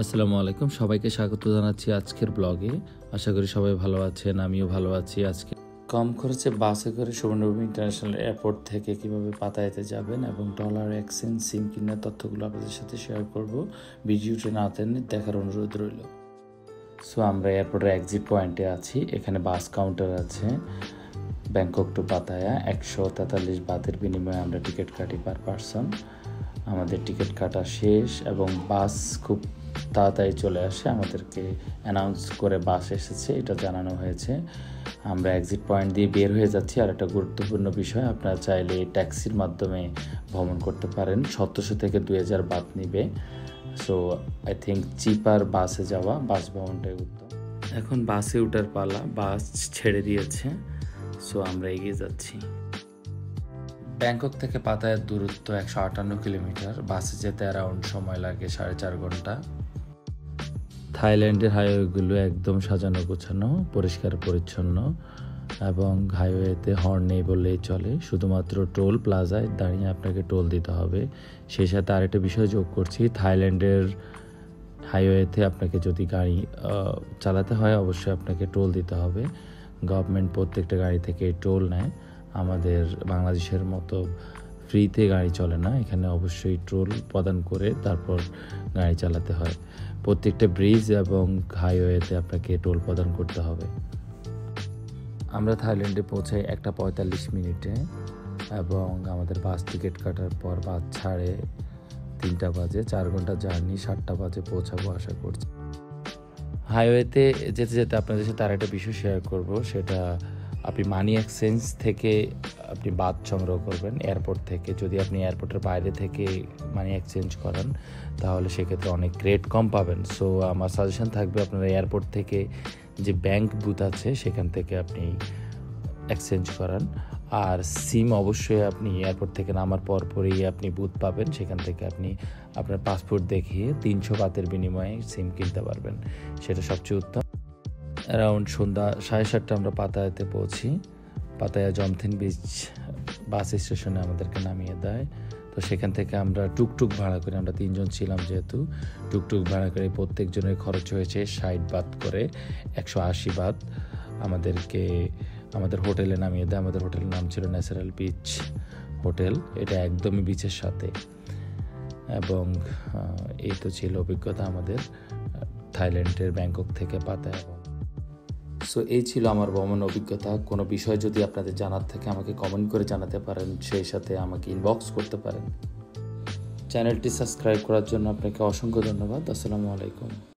আসসালামু আলাইকুম। সবাইকে স্বাগত জানাচ্ছি আজকের ব্লগে। আশা করি সবাই ভালো আছেন, আমিও ভালো আছি আজকে। কম খরচে বাসে করে সুবর্ণভূমি ইন্টারন্যাশনাল এয়ারপোর্ট থেকে কীভাবে পাতায়াতে যাবেন এবং ডলার, এক্সচেঞ্জ, সিম কিনার তথ্যগুলো আপনাদের সাথে শেয়ার করব ভিডিওটি না টেনে দেখার অনুরোধ রইল। সো আমরা এয়ারপোর্টের এক্সিট পয়েন্টে আছি। এখানে বাস কাউন্টার আছে। ব্যাংকক টু পাতায়া একশো তেতাল্লিশ বাতের বিনিময়ে আমরা টিকিট কাটি পার পারসন আমাদের টিকিট কাটা শেষ এবং বাস খুব তাড়াতাড়ি চলে আসে, আমাদেরকে অ্যানাউন্স করে বাস এসেছে, এটা জানানো হয়েছে। আমরা এক্সিট পয়েন্ট দিয়ে বের হয়ে যাচ্ছি। আর একটা গুরুত্বপূর্ণ বিষয়, আপনারা চাইলে ট্যাক্সির মাধ্যমে ভ্রমণ করতে পারেন। সতেরোশো থেকে দুই হাজার বাদ নিবে। সো আই থিঙ্ক চিপার বাসে যাওয়া বাস ভ্রমণটাই উত্তম। এখন বাসে উঠার পালা বাস ছেড়ে দিয়েছে। সো আমরা এগিয়ে যাচ্ছি। ব্যাংকক থেকে পাতায়ার দূরত্ব একশো আটান্ন কিলোমিটার। বাসে যেতে অ্যারাউন্ড সময় লাগে সাড়ে চার ঘণ্টা। থাইল্যান্ডের হাইওয়েগুলো একদম সাজানো গোছানো, পরিষ্কার পরিচ্ছন্ন এবং হাইওয়েতে হর্ন নেই বললেই চলে। শুধুমাত্র টোল প্লাজায় দাঁড়িয়ে আপনাকে টোল দিতে হবে। সেই সাথে আরেকটা বিষয় যোগ করছি, থাইল্যান্ডের হাইওয়েতে আপনাকে যদি গাড়ি চালাতে হয় অবশ্যই আপনাকে টোল দিতে হবে। গভর্নমেন্ট প্রত্যেকটা গাড়ি থেকে টোল নেয়। আমাদের বাংলাদেশের মতো ফ্রিতে গাড়ি চলে না, এখানে অবশ্যই টোল প্রদান করে তারপর গাড়ি চালাতে হয়। প্রত্যেকটা ব্রিজ এবং হাইওয়েতে আপনাকে টোল প্রদান করতে হবে। আমরা থাইল্যান্ডে পৌঁছাই একটা পঁয়তাল্লিশ মিনিটে এবং আমাদের বাস টিকিট কাটার পর বাস ছাড়ে তিনটা বাজে, চার ঘণ্টা জার্নি, সাতটা বাজে পৌঁছাবো আশা করছি। হাইওয়েতে যেতে যেতে আপনাদের সাথে আর একটা বিষয় শেয়ার করব, সেটা আপনি মানি এক্সচেঞ্জ থেকে আপনি বাদ সংগ্রহ করবেন এয়ারপোর্ট থেকে। যদি আপনি এয়ারপোর্টের বাইরে থেকে মানি এক্সচেঞ্জ করেন, তাহলে সেক্ষেত্রে অনেক রেট কম পাবেন। সো আমার সাজেশন থাকবে আপনারা এয়ারপোর্ট থেকে যে ব্যাংক বুথ আছে, সেখান থেকে আপনি এক্সচেঞ্জ করান। আর সিম অবশ্যই আপনি এয়ারপোর্ট থেকে নামার পর পরেই আপনি বুথ পাবেন। সেখান থেকে আপনি আপনার পাসপোর্ট দেখিয়ে তিনশো বাতের বিনিময়ে সিম কিনতে পারবেন। সেটা সবচেয়ে উত্তম। অ্যারাউন্ড সন্ধ্যা সাড়ে সাতটা আমরা পাতায়াতে পৌঁছি। পাতায়া জমথিন বিচ বাস স্টেশনে আমাদেরকে নামিয়ে দেয়। তো সেখান থেকে আমরা টুকটুক ভাড়া করে, আমরা তিনজন ছিলাম যেহেতু, টুকটুক ভাড়া করে প্রত্যেকজনের খরচ হয়েছে ষাট বাত করে একশো আশি বাত আমাদেরকে, আমাদের হোটেলে নামিয়ে দেয়। আমাদের হোটেলের নাম ছিল ন্যাচারাল বিচ হোটেল। এটা একদমই বিচের সাথে। এবং এই তো ছিল অভিজ্ঞতা আমাদের থাইল্যান্ডের ব্যাংকক থেকে পাতায় এবং সো এই ছিল আমার ভ্রমণ অভিজ্ঞতা। কোনো বিষয় যদি আপনাদের জানার থাকে, আমাকে কমেন্ট করে জানাতে পারেন। সেই সাথে আমাকে ইনবক্স করতে পারেন। চ্যানেলটি সাবস্ক্রাইব করার জন্য আপনাকে অসংখ্য ধন্যবাদ। আসসালামু আলাইকুম।